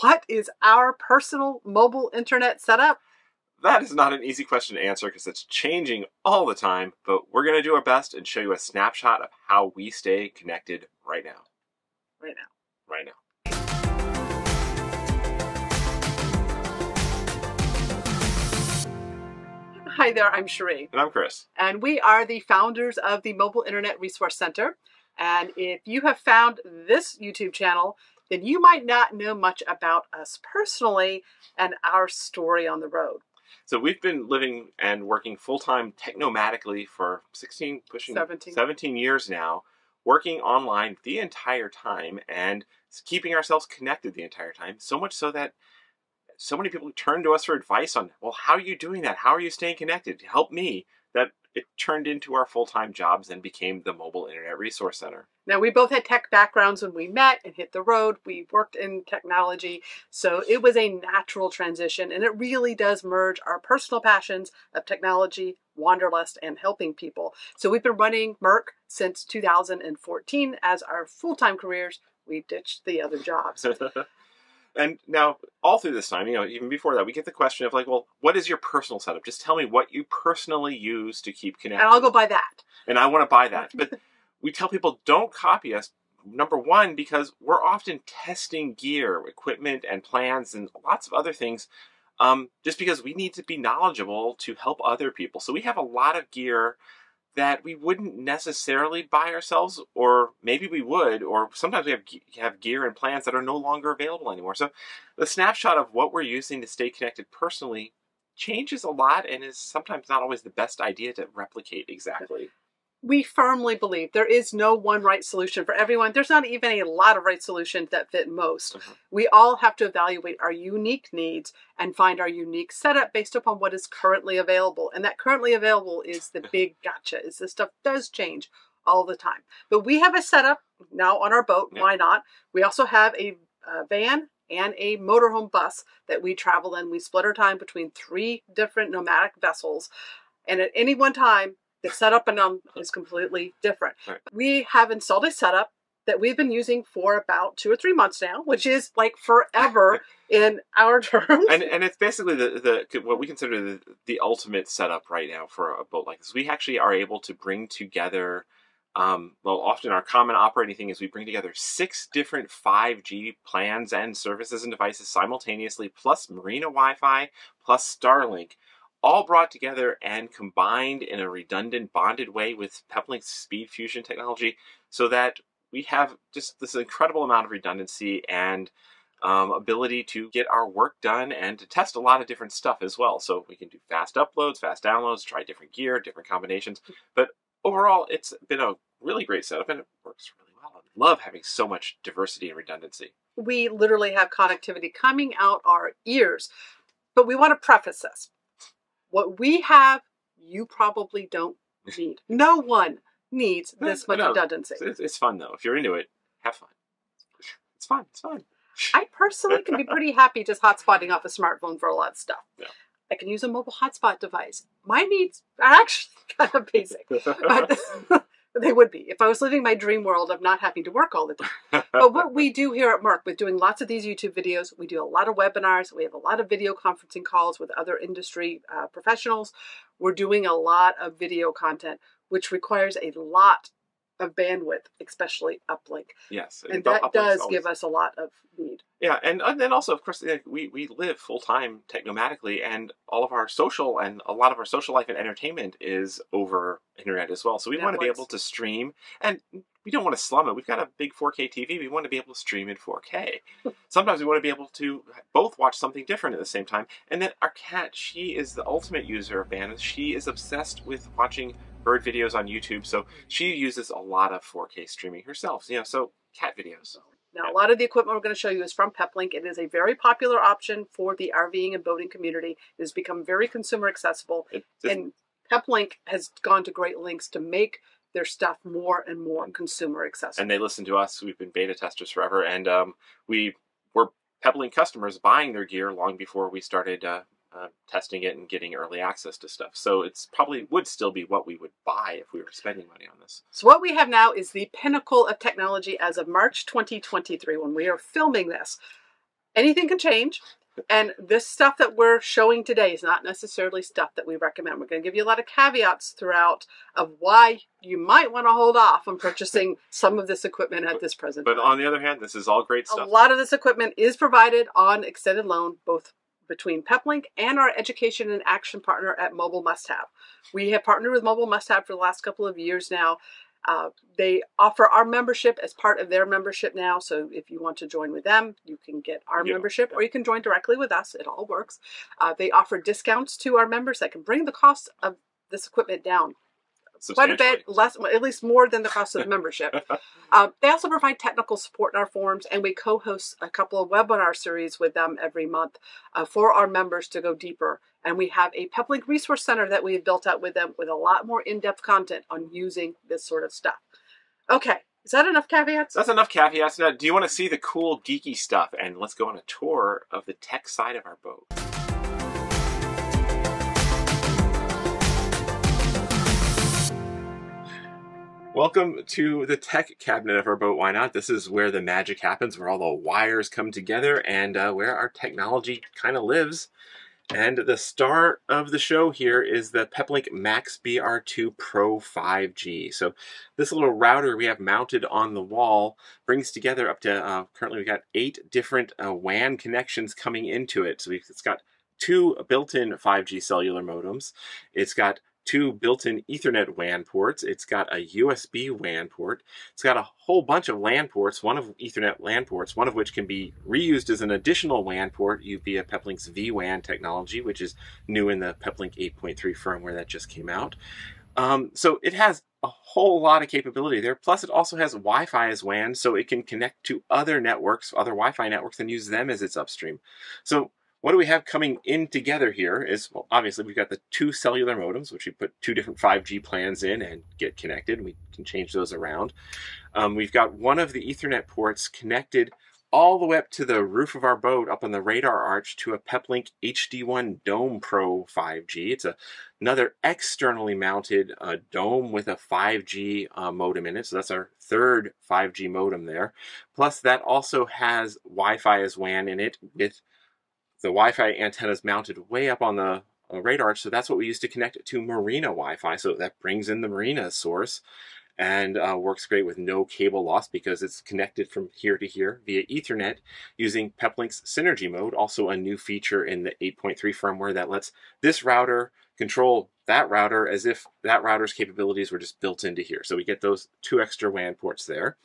what is our personal mobile internet setup? That is not an easy question to answer because it's changing all the time, but we're going to do our best and show you a snapshot of how we stay connected right now. Right now. Right now. Hi there, I'm Cherie. And I'm Chris. And we are the founders of the Mobile Internet Resource Center. And if you have found this YouTube channel, then you might not know much about us personally and our story on the road. So we've been living and working full time technomadically for 16, pushing 17. 17 years now, working online the entire time and keeping ourselves connected the entire time. So much so that so many people turn to us for advice on, well, how are you doing that? How are you staying connected? Help me. That it turned into our full time jobs and became the Mobile Internet Resource Center. Now, we both had tech backgrounds when we met and hit the road. We worked in technology. So it was a natural transition, and it really does merge our personal passions of technology, wanderlust, and helping people. So we've been running MIRC since 2014 as our full time careers. We ditched the other jobs. and now, all through this time, you know, even before that, we get the question of like, well, what is your personal setup? Just tell me what you personally use to keep connected. And I'll go buy that. And I want to buy that. But we tell people don't copy us. Number one, because we're often testing gear, equipment, and plans, and lots of other things, um, just because we need to be knowledgeable to help other people. So we have a lot of gear that we wouldn't necessarily buy ourselves, or maybe we would, or sometimes we have have gear and plans that are no longer available anymore. So the snapshot of what we're using to stay connected personally changes a lot and is sometimes not always the best idea to replicate exactly we firmly believe there is no one right solution for everyone. There's not even a lot of right solutions that fit most. Mhm. We all have to evaluate our unique needs and find our unique setup based upon what is currently available. And that currently available is the big gotcha is this stuff does change all the time. But we have a setup now on our boat. Yeah. Why not? We also have a, uh van and a motorhome bus that we travel in. We split our time between three different nomadic vessels. And at any one time, the setup and um is completely different. Right. We have installed a setup that we've been using for about two or three months now, which is like forever in our terms. and and it's basically the the what we consider the, the ultimate setup right now for a boat like this. We actually are able to bring together. Um, well, often our common operating thing is we bring together six different 5G plans and services and devices simultaneously, plus Marina Wi-Fi, plus Starlink, all brought together and combined in a redundant, bonded way with Peplink's SpeedFusion technology, so that we have just this incredible amount of redundancy and um, ability to get our work done and to test a lot of different stuff as well. So we can do fast uploads, fast downloads, try different gear, different combinations. But overall, it's been a really great setup and it works really well. I love having so much diversity and redundancy. we literally have connectivity coming out our ears. But we want to preface this. What we have, you probably don't need. No one needs this much No, redundancy. It's, it's fun though. If you're into it, have fun. It's fun. It's fun. I personally can be pretty happy just hotspotting off a smartphone for a lot of stuff. Yeah. I can use a mobile hotspot device. My needs are actually kind of basic, but they would be if I was living my dream world of not having to work all the time. But what we do here at MIRC with doing lots of these YouTube videos, we do a lot of webinars, we have a lot of video conferencing calls with other industry uh, professionals. We're doing a lot of video content, which requires a lot of bandwidth, especially uplink. yes, And the that does always- give us a lot of need. Yeah, and, and then also, of course, we, we live full time technomadically, and all of our social and a lot of our social life and entertainment is over internet as well. So we want to be able to stream, and we don't want to slum it. We've got a big 4K TV. We want to be able to stream in 4K. Sometimes we want to be able to both watch something different at the same time. And then our cat, she is the ultimate user of bandwidth. She is obsessed with watching bird videos on YouTube, so she uses a lot of 4K streaming herself. You know, so cat videos. Now, a lot of the equipment we're going to show you is from Peplink. It is a very popular option for the RVing and boating community. It has become very consumer accessible, and Peplink has gone to great lengths to make their stuff more and more consumer accessible. and they listen to us. We've been beta testers forever, and um, we were Peplink customers buying their gear long before we started uh, uh, testing it and getting early access to stuff. So it's probably would still be what we would buy if we were spending money on this. So what we have now is the pinnacle of technology as of March 2023 when we are filming this. anything can change. And this stuff that we're showing today is not necessarily stuff that we recommend. We're going to give you a lot of caveats throughout of why you might want to hold off on purchasing some of this equipment at this present But time. on the other hand, this is all great stuff. a lot of this equipment is provided on extended loan, both between PepLink and our education and action partner at Mobile Must Have. We have partnered with Mobile Must Have for the last couple of years now. Uh, they offer our membership as part of their membership now. So if you want to join with them, you can get our Yeah. membership or you can join directly with us. It all works. Uh, they offer discounts to our members that can bring the cost of this equipment down quite a bit less, at least more than the cost of the membership. Um, they also provide technical support in our forums, and we co-host a couple of webinar series with them every month uh, for our members to go deeper. And we have a PepLink resource center that we have built out with them with a lot more in-depth content on using this sort of stuff. Okay, is that enough caveats? That's enough caveats. Now, do you want to see the cool geeky stuff? And let's go on a tour of the tech side of our boat. Welcome to the tech cabinet of our boat. Why not? This is where the magic happens, where all the wires come together, and uh, where our technology kind of lives. And the star of the show here is the Peplink Max BR2 Pro 5G. So this little router we have mounted on the wall brings together up to uh, currently we've got eight different uh, WAN connections coming into it. So it's got two built-in 5G cellular modems. It's got two built-in Ethernet WAN ports. It's got a USB WAN port. It's got a whole bunch of LAN ports, one of Ethernet LAN ports, one of which can be reused as an additional WAN port via Peplink's vWAN technology, which is new in the Peplink 8.3 firmware that just came out. Um, so it has a whole lot of capability there. Plus, it also has Wi-Fi as WAN, so it can connect to other networks, other Wi-Fi networks, and use them as its upstream. So what do we have coming in together here is, well, obviously we've got the two cellular modems, which we put two different 5G plans in and get connected. We can change those around. Um, we've got one of the Ethernet ports connected all the way up to the roof of our boat up on the radar arch to a Peplink HD1 Dome Pro 5G. It's a, another externally mounted uh, dome with a 5G uh, modem in it. So that's our third 5G modem there. Plus that also has Wi-Fi as WAN in it with the Wi-Fi antenna is mounted way up on the uh, radar. So that's what we use to connect it to Marina Wi-Fi. So that brings in the Marina source and uh, works great with no cable loss because it's connected from here to here via Ethernet using Peplink's Synergy mode, also a new feature in the 8.3 firmware that lets this router control that router as if that router's capabilities were just built into here. So we get those two extra WAN ports there.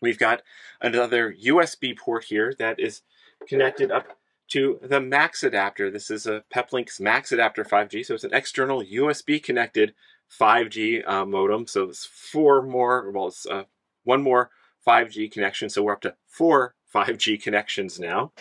We've got another USB port here that is connected up to the Max adapter. This is a Peplink's Max adapter 5G, so it's an external USB connected 5G uh, modem. So it's four more, well, it's uh, one more 5G connection. So we're up to four 5G connections now.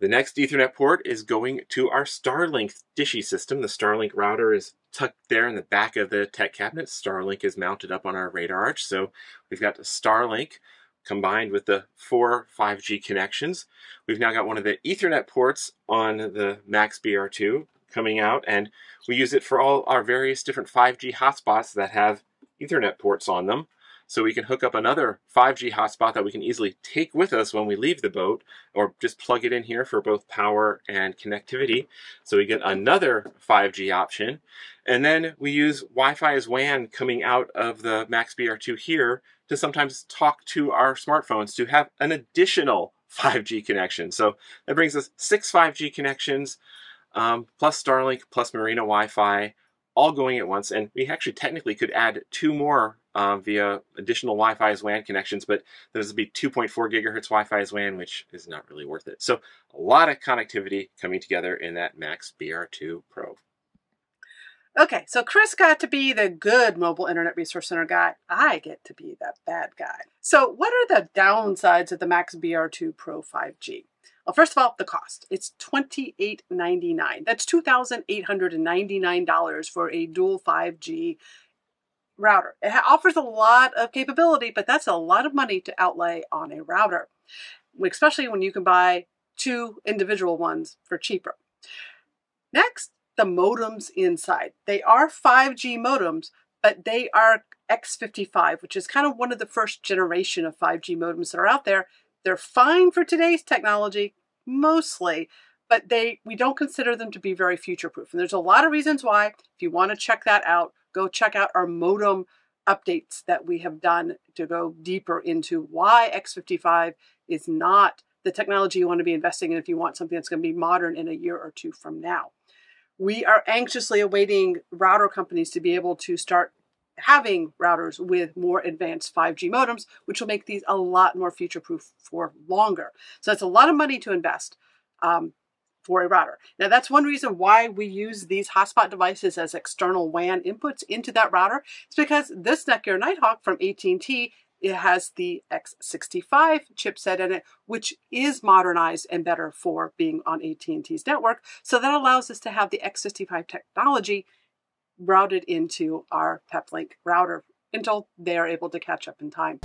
The next Ethernet port is going to our Starlink Dishy system. The Starlink router is tucked there in the back of the tech cabinet. Starlink is mounted up on our radar arch. So we've got Starlink combined with the four 5G connections. We've now got one of the Ethernet ports on the Max BR2 coming out, and we use it for all our various different 5G hotspots that have Ethernet ports on them. So we can hook up another 5G hotspot that we can easily take with us when we leave the boat, or just plug it in here for both power and connectivity. So we get another 5G option. And then we use Wi-Fi as WAN coming out of the Max BR2 here to sometimes talk to our smartphones to have an additional 5G connection. So that brings us six 5G connections, um, plus Starlink, plus Marina Wi-Fi, all going at once. And we actually technically could add two more um, via additional Wi-Fi as WAN connections, but those would be 2.4 gigahertz Wi-Fi as WAN, which is not really worth it. So a lot of connectivity coming together in that Max BR2 Pro. Okay, so Chris got to be the good mobile internet resource center guy. I get to be the bad guy. So, what are the downsides of the Max BR2 Pro 5G? Well, first of all, the cost. It's $28.99. That's $2,899 for a dual 5G router. It offers a lot of capability, but that's a lot of money to outlay on a router, especially when you can buy two individual ones for cheaper. Next, the modems inside. They are 5G modems, but they are X55, which is kind of one of the first generation of 5G modems that are out there. They're fine for today's technology, mostly, but they we don't consider them to be very future proof. And there's a lot of reasons why. If you want to check that out, go check out our modem updates that we have done to go deeper into why X55 is not the technology you want to be investing in if you want something that's going to be modern in a year or two from now. We are anxiously awaiting router companies to be able to start having routers with more advanced 5G modems, which will make these a lot more future proof for longer. So that's a lot of money to invest. Um, for a router. Now that's one reason why we use these hotspot devices as external WAN inputs into that router. It's because this Netgear Nighthawk from AT&T it has the X65 chipset in it, which is modernized and better for being on AT&T's network. So that allows us to have the X65 technology routed into our PepLink router until they are able to catch up in time.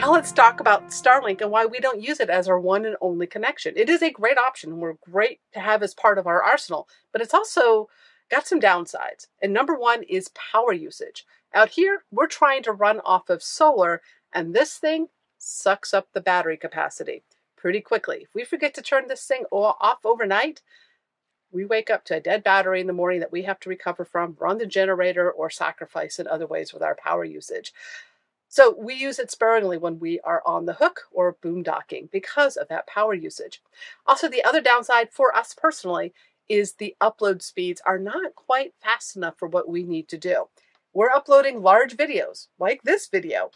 Now let's talk about Starlink and why we don't use it as our one and only connection. It is a great option. And we're great to have as part of our arsenal, but it's also got some downsides. And number one is power usage. Out here, we're trying to run off of solar, and this thing sucks up the battery capacity pretty quickly. If we forget to turn this thing off overnight, we wake up to a dead battery in the morning that we have to recover from, run the generator, or sacrifice in other ways with our power usage. So we use it sparingly when we are on the hook or boondocking because of that power usage. Also, the other downside for us personally is the upload speeds are not quite fast enough for what we need to do. We're uploading large videos like this video.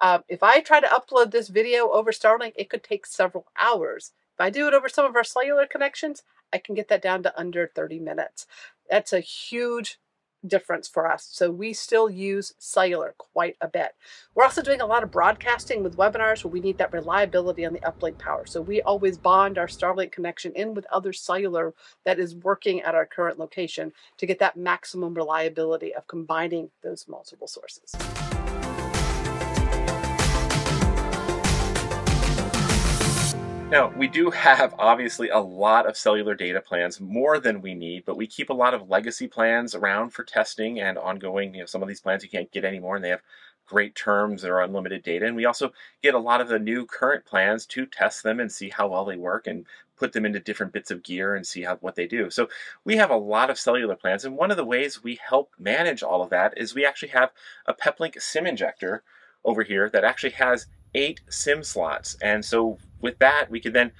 Um, if I try to upload this video over Starlink, it could take several hours. If I do it over some of our cellular connections, I can get that down to under 30 minutes. That's a huge difference for us. So we still use cellular quite a bit. We're also doing a lot of broadcasting with webinars where we need that reliability on the uplink power. So we always bond our Starlink connection in with other cellular that is working at our current location to get that maximum reliability of combining those multiple sources. Now, we do have obviously a lot of cellular data plans, more than we need, but we keep a lot of legacy plans around for testing and ongoing. You know, some of these plans you can't get anymore and they have great terms or unlimited data. And we also get a lot of the new current plans to test them and see how well they work and put them into different bits of gear and see how what they do. So we have a lot of cellular plans, and one of the ways we help manage all of that is we actually have a PepLink SIM injector over here that actually has eight SIM slots. And so with that, we could then,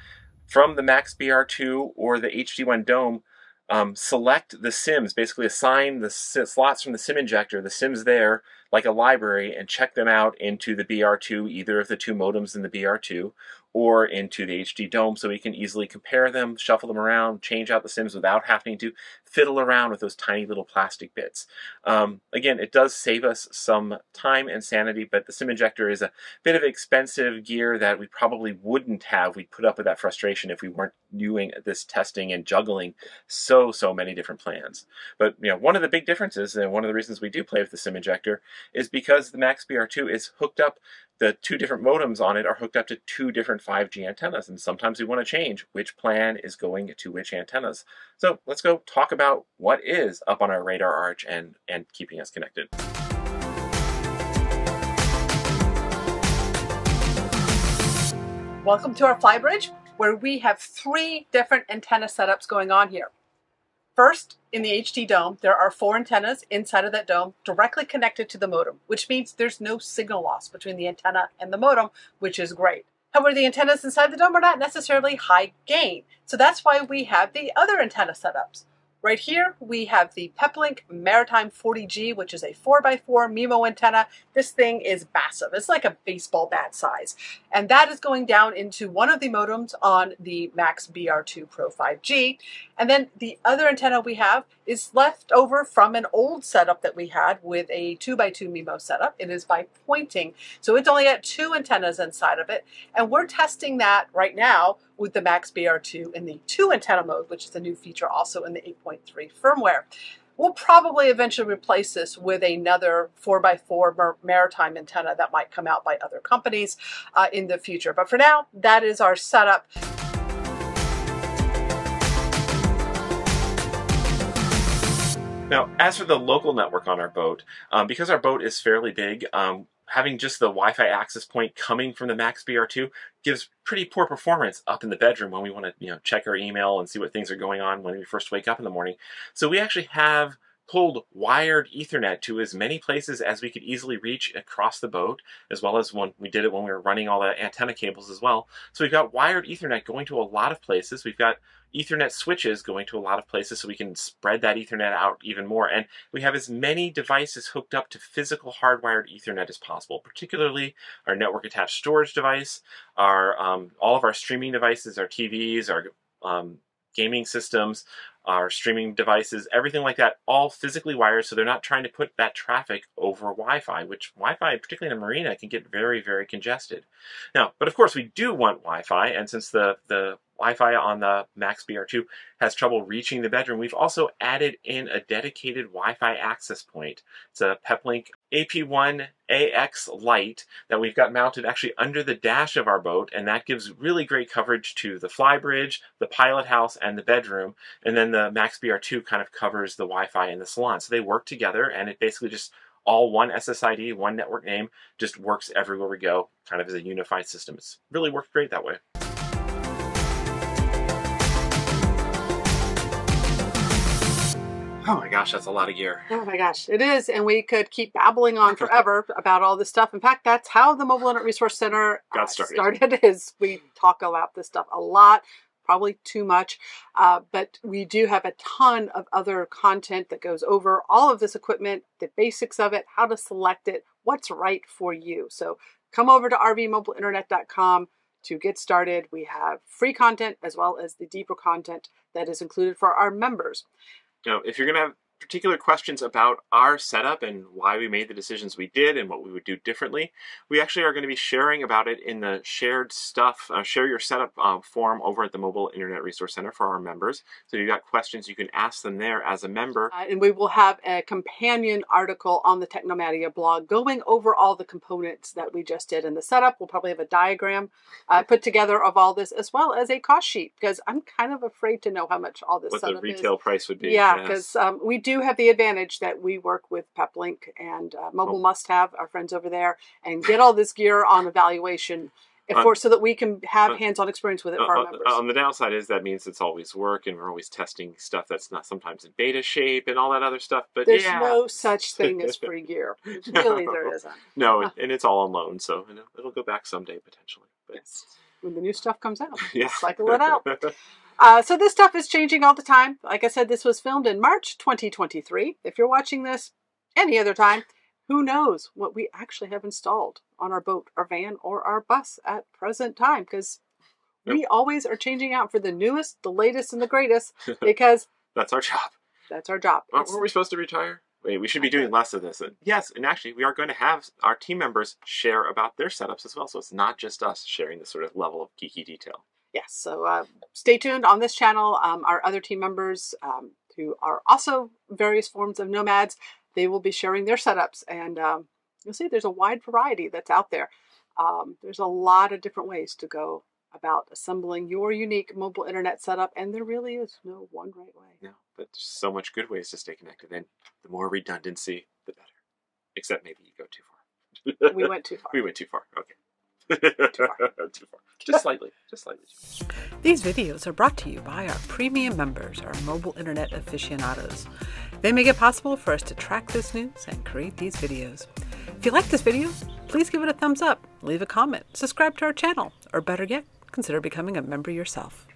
from the Max BR2 or the HD1 Dome, um, select the SIMs, basically assign the slots from the SIM injector, the SIMs there, like a library, and check them out into the BR2, either of the two modems in the BR2, or into the HD Dome so we can easily compare them, shuffle them around, change out the SIMs without having to fiddle around with those tiny little plastic bits. Um, again, it does save us some time and sanity, but the SIM injector is a bit of expensive gear that we probably wouldn't have. We'd put up with that frustration if we weren't doing this testing and juggling so, so many different plans. But you know, one of the big differences, and one of the reasons we do play with the SIM injector, is because the Max BR2 is hooked up the two different modems on it are hooked up to two different 5G antennas, and sometimes we want to change which plan is going to which antennas. So let's go talk about what is up on our radar arch and, and keeping us connected. Welcome to our flybridge, where we have three different antenna setups going on here. First, in the HD dome, there are four antennas inside of that dome directly connected to the modem, which means there's no signal loss between the antenna and the modem, which is great. However, the antennas inside the dome are not necessarily high gain, so that's why we have the other antenna setups. Right here, we have the Peplink Maritime 40G, which is a 4x4 MIMO antenna. This thing is massive. It's like a baseball bat size. And that is going down into one of the modems on the Max BR2 Pro 5G. And then the other antenna we have is left over from an old setup that we had with a 2x2 MIMO setup. It is by Poynting. So it's only got two antennas inside of it. And we're testing that right now with the Max BR2 in the two antenna mode, which is a new feature also in the 8.3 firmware. We'll probably eventually replace this with another 4x4 maritime antenna that might come out by other companies uh, in the future. But for now, that is our setup. Now, as for the local network on our boat, um, because our boat is fairly big, um, having just the Wi-Fi access point coming from the Max BR2 gives pretty poor performance up in the bedroom when we want to, you know, check our email and see what things are going on when we first wake up in the morning. So we actually have pulled wired Ethernet to as many places as we could easily reach across the boat, as well as when we did it when we were running all the antenna cables as well. So we've got wired Ethernet going to a lot of places. We've got Ethernet switches going to a lot of places so we can spread that Ethernet out even more. And we have as many devices hooked up to physical hardwired Ethernet as possible, particularly our network attached storage device, our um, all of our streaming devices, our TVs, our um, gaming systems, our streaming devices, everything like that, all physically wired so they're not trying to put that traffic over Wi-Fi, which Wi-Fi, particularly in a marina, can get very, very congested. Now, but of course we do want Wi-Fi, and since the, the Wi-Fi on the Max BR2 has trouble reaching the bedroom, we've also added in a dedicated Wi-Fi access point. It's a Peplink AP1AX Lite that we've got mounted actually under the dash of our boat, and that gives really great coverage to the flybridge, the pilot house, and the bedroom. And then the Max BR2 kind of covers the Wi-Fi in the salon. So they work together, and it basically just all one SSID, one network name, just works everywhere we go, kind of as a unified system. It's really worked great that way. Oh my gosh, that's a lot of gear. Oh my gosh, it is. And we could keep babbling on forever about all this stuff. In fact, that's how the Mobile Internet Resource Center got uh, started. started is we talk about this stuff a lot, probably too much. Uh, but we do have a ton of other content that goes over all of this equipment, the basics of it, how to select it, what's right for you. So come over to rvmobileinternet.com to get started. We have free content as well as the deeper content that is included for our members. You know, if you're going to have particular questions about our setup and why we made the decisions we did and what we would do differently, we actually are going to be sharing about it in the shared stuff, uh, share your setup uh, forum over at the Mobile Internet Resource Center for our members. So if you've got questions, you can ask them there as a member. Uh, and we will have a companion article on the Technomadia blog going over all the components that we just did in the setup. We'll probably have a diagram uh, put together of all this as well as a cost sheet because I'm kind of afraid to know how much all this what the retail is. price would be. Yeah, yes. because um, we do have the advantage that we work with Peplink and uh, Mobile Oh. Must Have, our friends over there, and get all this gear on evaluation On- for so that we can have on- hands-on experience with it Uh, for our uh, members. on the downside is that means it's always work and we're always testing stuff that's not sometimes in beta shape and all that other stuff. But There's yeah, no such thing as free gear. Really, there isn't. no, and, and it's all on loan, so you know, it'll go back someday potentially. But Yes. When the new stuff comes out, yeah, cycle it out. Uh, so this stuff is changing all the time. Like I said, this was filmed in March 2023. If you're watching this any other time, who knows what we actually have installed on our boat, our van, or our bus at present time? Because we always are changing out for the newest, the latest, and the greatest because that's our job. that's our job. Aren't It's- were we supposed to retire? Wait, we should be doing less of this. Yes, and actually, we are going to have our team members share about their setups as well. So it's not just us sharing this sort of level of geeky detail. Yes, so uh, stay tuned on this channel. Um, our other team members, um, who are also various forms of nomads, they will be sharing their setups, and um, you'll see there's a wide variety that's out there. Um, there's a lot of different ways to go about assembling your unique mobile internet setup, and there really is no one right way. No, but there's so much good ways to stay connected, and the more redundancy, the better. Except maybe you go too far. We went too far. we went too far. Okay. Too far. too far. Just slightly. Just slightly. These videos are brought to you by our premium members, our mobile internet aficionados. They make it possible for us to track this news and create these videos. If you like this video, please give it a thumbs up, leave a comment, subscribe to our channel, or better yet, consider becoming a member yourself.